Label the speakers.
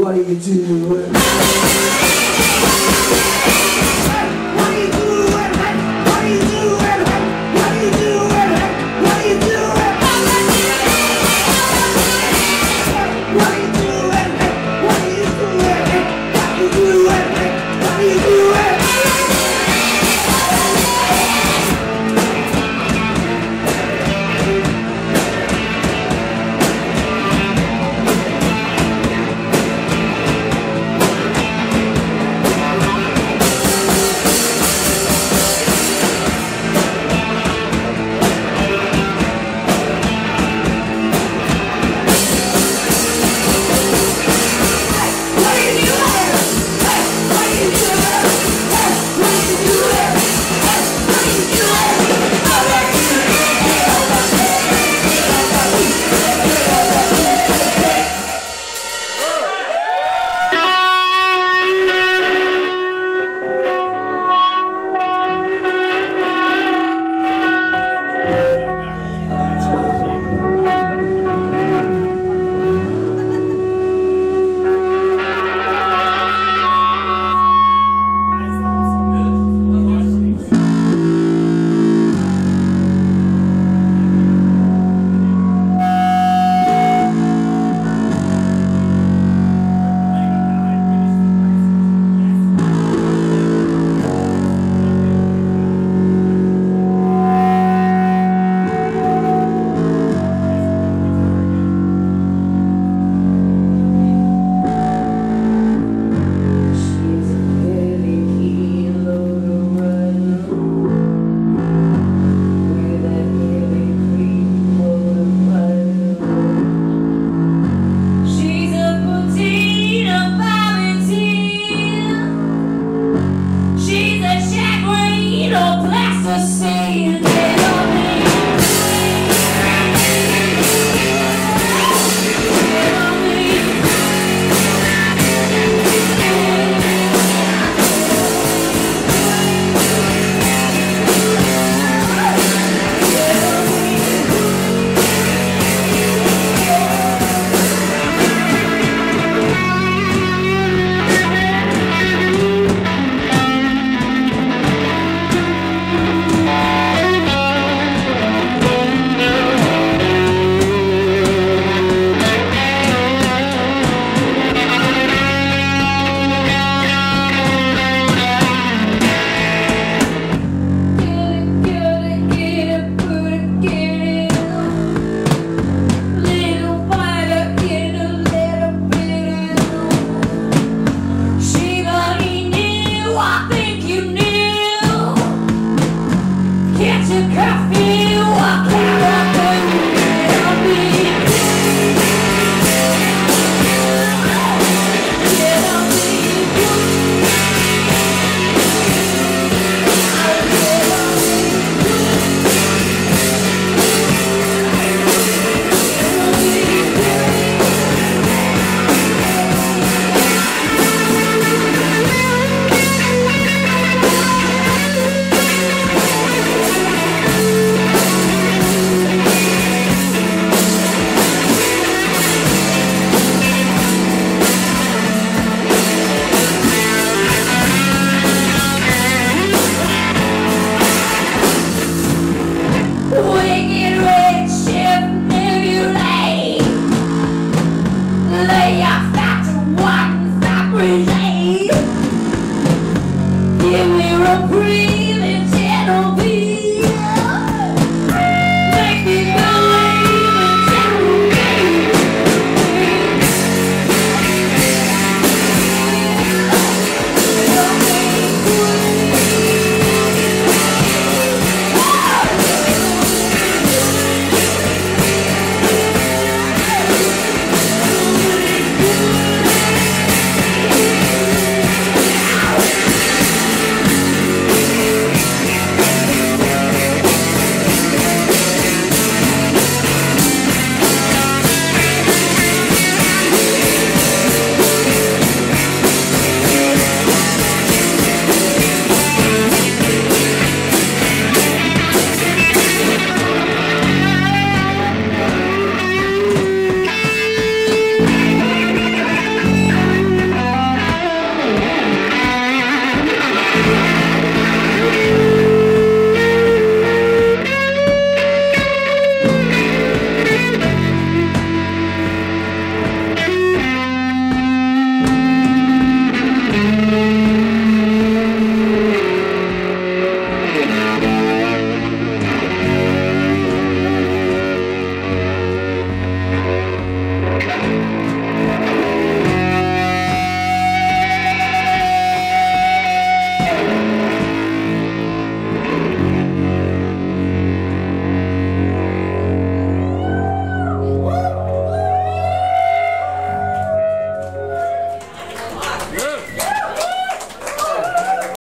Speaker 1: what are you doing?